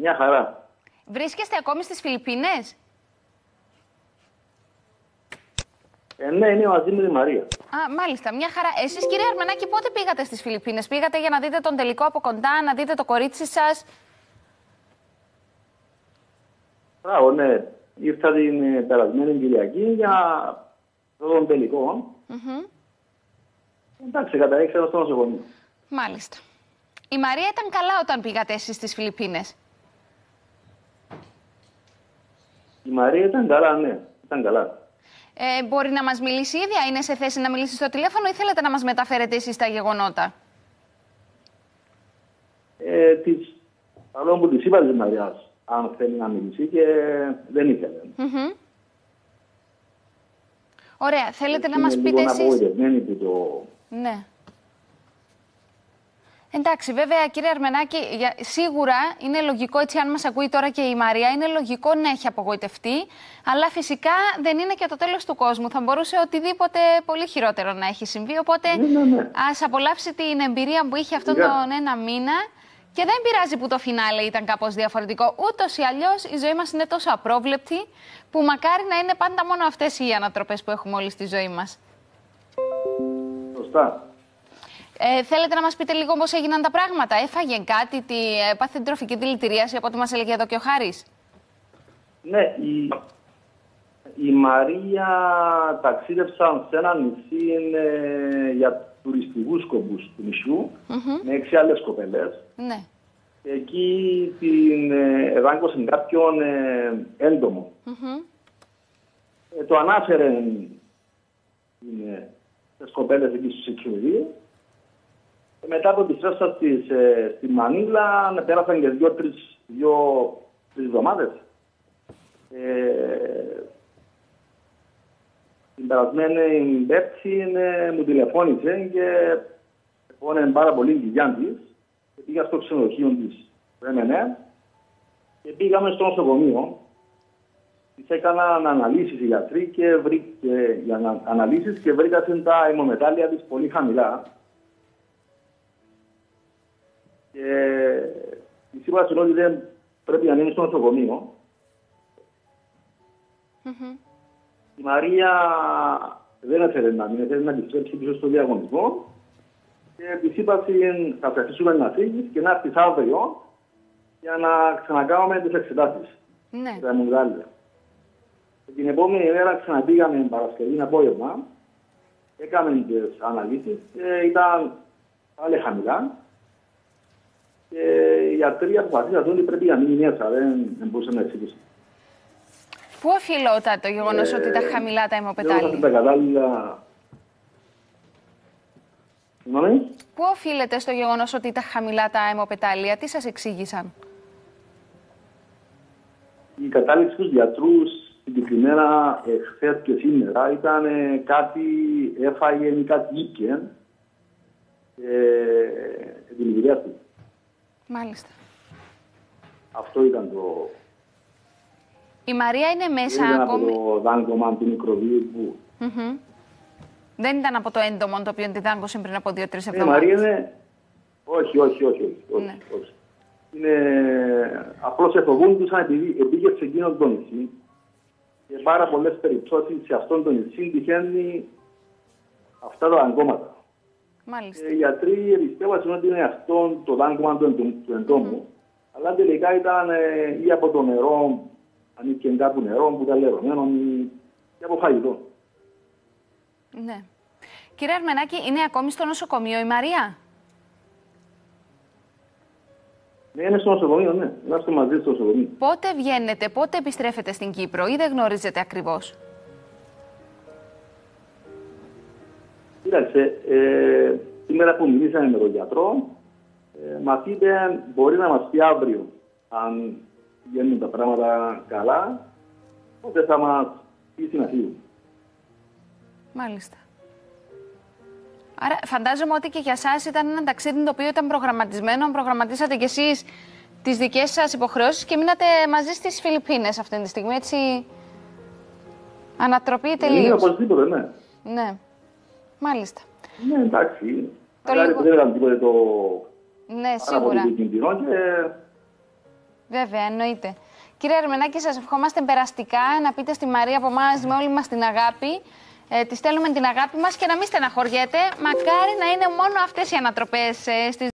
Μια χαρά. Βρίσκεστε ακόμη στις Φιλιππίνες; Ε, ναι, είναι μαζί με τη Μαρία. Α, μάλιστα, μια χαρά. Εσείς κύριε Αρμενάκη πότε πήγατε στις Φιλιππίνες; Πήγατε για να δείτε τον τελικό από κοντά, να δείτε το κορίτσι σας; Μπράβο, ναι. Ήρθα την ε, περασμένη Κυριακή για τον τελικό. Μμμ. Εντάξει, καταλήξαμε στο νοσοκομείο. Μάλιστα. Η Μαρία ήταν καλά όταν πήγατε εσείς στις Φιλιππίνες; Η Μαρία ήταν καλά, ναι. Ήταν καλά. Ε, μπορεί να μας μιλήσει η ίδια, είναι σε θέση να μιλήσει στο τηλέφωνο ή θέλετε να μας μεταφέρετε εσείς τα γεγονότα; Ε, της, παρόλο που της είπα της Μαριάς αν θέλει να μιλήσει και δεν ήθελε. Μμμ. Ωραία, θέλετε να Είναι μας πείτε λίγο εσείς... απογοητευμένη που το... Ναι. Εντάξει, βέβαια, κύριε Αρμενάκη, για- σίγουρα είναι λογικό, έτσι αν μας ακούει τώρα και η Μαρία, είναι λογικό να έχει απογοητευτεί, αλλά φυσικά δεν είναι και το τέλος του κόσμου. Θα μπορούσε οτιδήποτε πολύ χειρότερο να έχει συμβεί, οπότε Ναι, ναι, ναι. ας απολαύσει την εμπειρία που είχε αυτόν Σιγά. τον ένα μήνα και δεν πειράζει που το φινάλε ήταν κάπως διαφορετικό. Ούτως ή αλλιώς η ζωή μας είναι τόσο απρόβλεπτη, που μακάρι να είναι πάντα μόνο αυτές οι ανατροπές που έχουμε όλοι στη ζωή μας. Σωστά. Ε, θέλετε να μας πείτε λίγο πώς έγιναν τα πράγματα; Έφαγε κάτι, τι, ε, πάθε την τροφική δηλητηρίαση από ό,τι μας έλεγε εδώ και ο Χάρης; Ναι, η, η Μαρία ταξίδευσαν σε ένα νησί ε, για τουριστικούς σκοπούς του νησιού με έξι άλλες κοπέλες. Ναι. Και εκεί την ε, εδάγκωσαν κάποιον ε, έντομο. Μμμ. Ε, το ανάφερε ε, τις κοπέλες εκεί στο security. Και μετά από τη στρέφσα της ε, στη Μανίλα ε, πέρασαν και δύο-τρεις δύο, τρεις εβδομάδες. Ε, την περασμένη Πέμπτη ε, μου τηλεφώνησε και πόνε πάρα πολύ η κοιλιά της και πήγα στο ξενοδοχείο της του MNE και πήγαμε στο νοσοκομείο Της έκαναν αναλύσεις οι γιατροί και βρήκε, για να, αναλύσεις και βρήκαν τα αιμομετάλλια της πολύ χαμηλά. Και της είπα ότι δεν πρέπει να μείνει στο νοσοκομείο. Μμμ. Η Μαρία δεν ήθελε να μείνει, θέλει να επιστρέψει πίσω στο διαγωνισμό. Και της είπα ότι θα σε αφήσουμε να φύγεις και να έρθεις αύριο για να ξανακάνουμε τις εξετάσεις. Ναι. τα αιμομετάλλια. Και την επόμενη μέρα ξαναπήγαμε Παρασκευή απόγευμα, έκαμε τις αναλύσεις και ήταν πάλι χαμηλά. Και οι γιατροί αποφασίσαν ότι πρέπει να μείνει μέσα, δεν, δεν μπορούσε να εξηγήσει. Πού οφειλόταν το γεγονός Ε, ότι ήταν χαμηλά τα Δεν τα αιμοπετάλια. κατάλληλα... Συγγνώμη; Πού οφείλεται στο γεγονός ότι ήταν χαμηλά τα αιμοπετάλια, τι σας εξήγησαν; Η κατάληξη στους γιατρούς συγκεκριμένα εχθές και σήμερα ήταν ε, κάτι έφαγε ή κάτι ήπιε και δημιουργιάστηκε. Μάλιστα. Αυτό ήταν το... Η Μαρία είναι μέσα Δεν ήταν από ακόμη. το δάγκωμα του μικροβίου που... Μμμ. Δεν ήταν από το έντομο το οποίο τη δάγκωσε πριν από δύο-τρεις Ναι, η Μαρία εβδομάδες. είναι... Όχι, όχι, όχι, όχι. όχι, Ναι. όχι. Είναι... Απλώς εφοβούντουσαν επειδή πήγε σε εκείνον το νησί και πάρα πολλές περιπτώσεις σε αυτόν το νησί τυχαίνει αυτά τα δαγκώματα. Μάλιστα. Και οι γιατροί πιστεύασαν ότι είναι αυτό το δάγκωμα του, εντο- του εντόμου, αλλά τελικά ήταν ε, ή από το νερό, αν είχε κάπου νερό που ήταν λερωμένο ή και από φαγητό. Ναι. Κύριε Αρμενάκη, είναι ακόμη στο νοσοκομείο η Μαρία; Ναι, είναι στο νοσοκομείο, ναι. Είμαστε μαζί στο νοσοκομείο. Πότε βγαίνετε, πότε επιστρέφετε στην Κύπρο ή δεν γνωρίζετε ακριβώς; Κοίταξε, ε, σήμερα που μιλήσαμε με τον γιατρό, ε, μας είπε μπορεί να μας πει αύριο αν βγαίνουν τα πράγματα καλά, τότε θα μας πει να φύγουμε. Μάλιστα. Άρα φαντάζομαι ότι και για εσάς ήταν ένα ταξίδι το οποίο ήταν προγραμματισμένο. Προγραμματίσατε κι εσείς τις δικές σας υποχρεώσεις και μείνατε μαζί στις Φιλιππίνες αυτή τη στιγμή, έτσι; Ανατροπή Είναι τελείως. οπωσδήποτε, ναι. Ναι. Μάλιστα. Ναι, εντάξει. Το Μακάρι λίγο- που δεν ήταν τίποτε το Ναι, πάρα σίγουρα. πολύ κινδυνό και Βέβαια, εννοείται. Κύριε Ερμενάκη, σας ευχόμαστε περαστικά να πείτε στη Μαρία από εμά με όλη μας την αγάπη. Ε, της στέλνουμε την αγάπη μας και να μην στεναχωριέται. Μακάρι να είναι μόνο αυτές οι ανατροπές ε, στις